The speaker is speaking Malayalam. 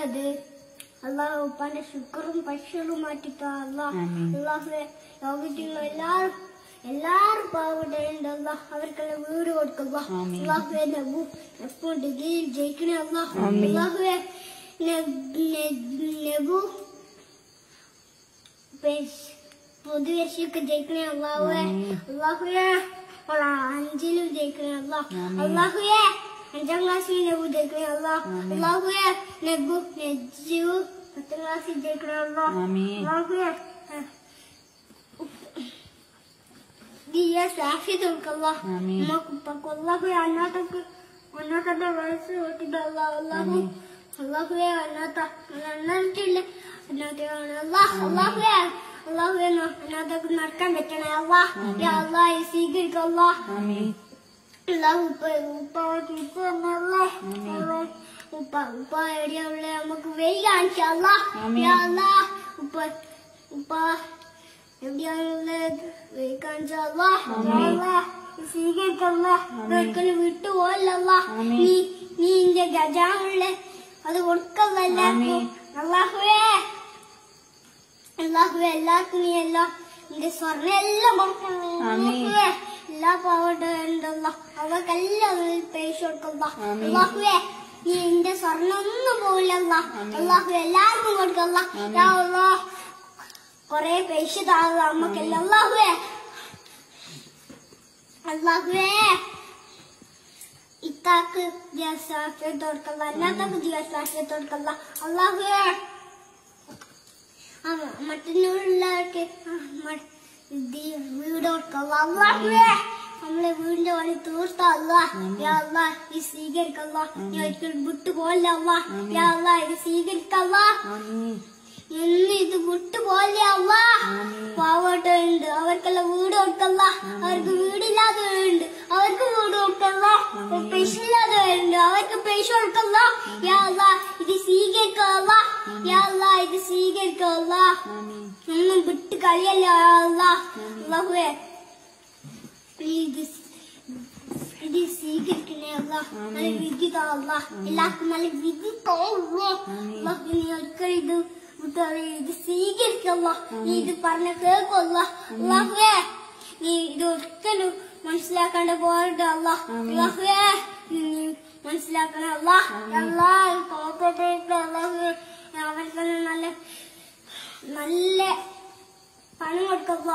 അവരുടെ ശുക്റും പശുവും മാറ്റിത്താ അല്ലാഹ് ആമീൻ. അള്ളാഹുവെ ലോകത്തിലുള്ള എല്ലാവരും എല്ലാവരും പാവപ്പെട്ടവരുണ്ട് അല്ലാഹ് അവർക്കെല്ലാം വീട് കൊടുക്കുക ആമീൻ. അള്ളാഹുവെ നബു എപ്പോൾ ഡിഗ്രിയിൽ ജയിക്കണേ അല്ലാഹ് ആമീൻ. അള്ളാഹുവെ നെ- നെ- നബു പൊതുവേശിയൊക്കെ ജയിക്കണേ അള്ളാഹുവെ ആമീൻ. അള്ളാഹുവെ ഓള് അഞ്ചിലും ജയിക്കണേ അല്ലാഹ് ആമീൻ. അള്ളാഹുവെ Allah, Allah, Allah, Allah అల్లాహువే నెగ్గు నెజ్జు నిజంగాసి Allah, Allah అల్లాహువే Dia Allah. kallah, Allah ya anatak, anatak dawaisu, tidak Allah, Allahu, Allah ya anatak, nanantil, nanantil Allah, Allah ya, Allah ya, Allah, Allah, Allah, Allah, ya Allah, segitiga Allah. നമുക്ക് വെയിൽ കാണിച്ച അല്ലാഹ് ആമീൻ. യാ അല്ലാഹ് ഉപ്പ ഉപ്പ എവിടെയാണുള്ളത് വെയിൽ കാണിച്ച അല്ലാഹ് യാ ആമീൻ. അല്ലാഹ് സ്വീകരിക്കല്ല ആമീൻ. ഒരിക്കലും വിട്ടുപോയല്ല ആമീൻ. നീ നീ ഇന്റെ ഗജാനുള്ള അത് കൊടുക്കല്ല ആമീൻ. അള്ളാഹുവേ അള്ളാഹുവേ എല്ലാവർക്കും നീ എല്ലാം നിന്റെ സ്വർണ്ണം എല്ലാം കൊടുക്കണം ആമീൻ. അള്ളാഹുവേ എല്ലാ അവർക്കെല്ലാം നീ പൈസ കൊടുക്കല്ല അള്ളാഹുവേ നീ എന്റെ സ്വർണം ഒന്നും പോവില്ലല്ല. ആമീൻ. അള്ളാഹുവേ എല്ലാവർക്കും കൊടുക്കല്ല. യാ കൊറേ പൈസ താഴെ അമ്മക്കല്ല അള്ളാഹുവേ. അള്ളാഹുവേ. ഇത്താക്ക് ദിവസാഫിയത്ത് കൊടുക്കല്ല അല്ലാത്തക്ക് ദിവസാഫിയത്ത് കൊടുക്കല്ല അള്ളാഹുവേ. ആ, നമ്മളെ വീടിന്റെ പണി തീർത്ത അല്ലാ യാ ഇത് സ്വീകരിക്കല്ല. ഒരിക്കലും യാ ഇത് സ്വീകരിക്കല്ല. ആമീൻ. എന്ന് ഇത് വിട്ടുപോലെ അല്ല ആമീൻ. പാവട്ടുണ്ട് അവർക്കെല്ലാം വീട് കൊടുക്കല്ല. അവർക്ക് വീടില്ലാത്തവരുണ്ട്. അവർക്ക് വീട് കൊടുക്കല്ല. പൈസ ഇല്ലാത്തവരുണ്ട് അവർക്ക് പൈസ കൊടുക്കല്ല. യാ ഇത് സ്വീകരിക്കല്ല. യാ ഇത് സ്വീകരിക്കല്ല ആമീൻ ഒന്നും വിട്ട് കളിയല്ല യാ അല്ലാ അല്ലാഹുവേ നീ ഇത് ഇത് സ്വീകരിക്കണേ അല്ല ആമീൻ. നല്ല വിധി താ അല്ല എല്ലാവർക്കും നല്ല വിധി തോന്നുന്നു ആമീൻ. അല്ലാഹ് നീ ഒരിക്കലും ഇത് വിട്ടറി ഇത് സ്വീകരിക്കല്ല നീ ഇത് പറഞ്ഞ കേൾക്കല്ല അല്ലാഹുവേ നീ ഇത് ഒരിക്കലും മനസ്സിലാക്കാണ്ട് പോയിട്ട് അല്ല ആമീൻ. അല്ലാഹുവേ നീ മനസ്സിലാക്കണേ അല്ല അല്ലാ പാവപ്പെട്ട അല്ലാഹുവേ അവർക്ക് നല്ല നല്ല പണം കൊടുക്കല്ല